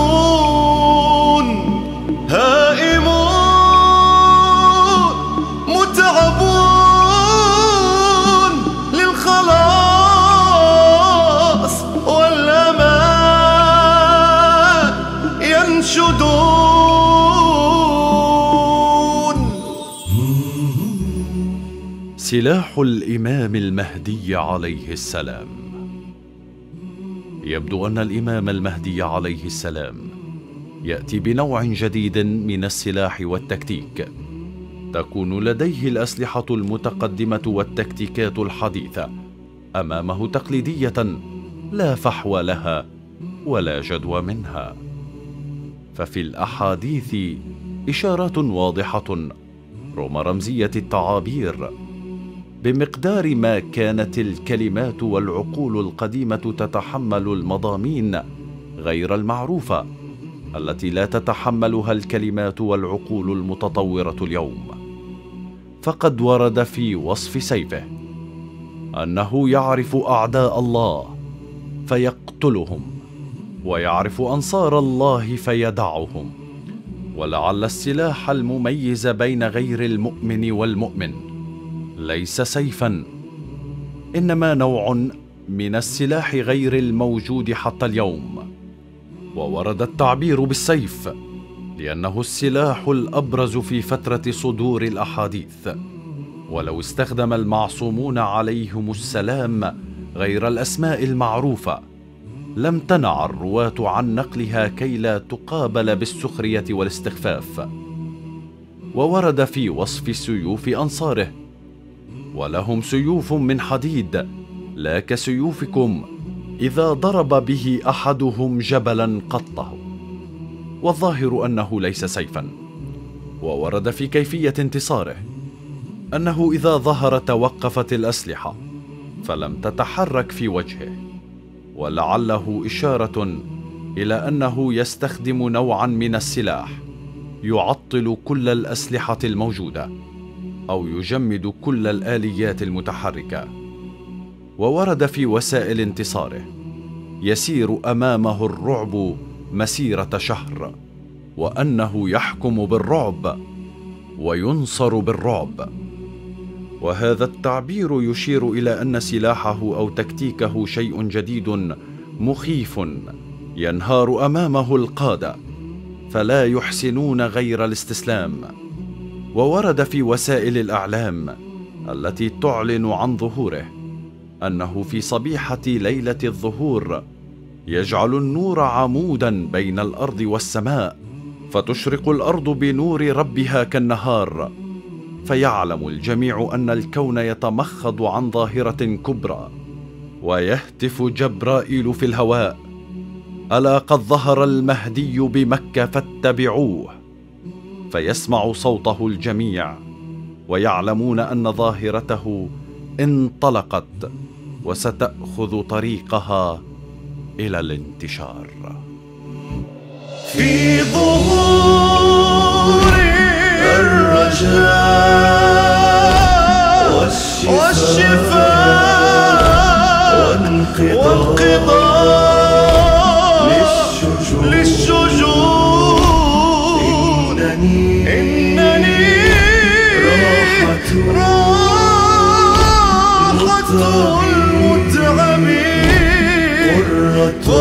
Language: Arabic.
مغبون هائمون متعبون للخلاص والأمان ينشدون. سلاح الإمام المهدي عليه السلام. يبدو أن الإمام المهدي عليه السلام يأتي بنوع جديد من السلاح والتكتيك. تكون لديه الأسلحة المتقدمة والتكتيكات الحديثة أمامه تقليدية لا فحوى لها ولا جدوى منها. ففي الأحاديث إشارات واضحة رغم رمزية التعابير بمقدار ما كانت الكلمات والعقول القديمة تتحمل المضامين غير المعروفة التي لا تتحملها الكلمات والعقول المتطورة اليوم. فقد ورد في وصف سيفه أنه يعرف أعداء الله فيقتلهم ويعرف أنصار الله فيدعهم ولعل السلاح المميز بين غير المؤمن والمؤمن. ليس سيفا. إنما نوع من السلاح غير الموجود حتى اليوم. وورد التعبير بالسيف لأنه السلاح الأبرز في فترة صدور الأحاديث. ولو استخدم المعصومون عليهم السلام غير الأسماء المعروفة لامتنع الرواة عن نقلها كي لا تقابل بالسخرية والاستخفاف. وورد في وصف سيوف أنصاره ولهم سيوف من حديد. لا كسيوفكم إذا ضرب به أحدهم جبلا قطه. والظاهر أنه ليس سيفا. وورد في كيفية انتصاره أنه إذا ظهر توقفت الأسلحة فلم تتحرك في وجهه. ولعله إشارة إلى أنه يستخدم نوعا من السلاح يعطل كل الأسلحة الموجودة. أو يجمد كل الآليات المتحركة. وورد في وسائل انتصاره يسير أمامه الرعب مسيرة شهر وأنه يحكم بالرعب وينصر بالرعب. وهذا التعبير يشير إلى أن سلاحه أو تكتيكه شيء جديد مخيف ينهار أمامه القادة فلا يحسنون غير الاستسلام. وورد في وسائل الأعلام التي تعلن عن ظهوره أنه في صبيحة ليلة الظهور يجعل النور عمودا بين الأرض والسماء فتشرق الأرض بنور ربها كالنهار فيعلم الجميع أن الكون يتمخض عن ظاهرة كبرى ويهتف جبرائيل في الهواء. ألا قد ظهر المهدي بمكة فاتبعوه. فيسمع صوته الجميع ويعلمون أن ظاهرته انطلقت وستأخذ طريقها إلى الانتشار. في ظهور الرجاء والشفاء وانقضاء إنني راحة المتعبين. قرة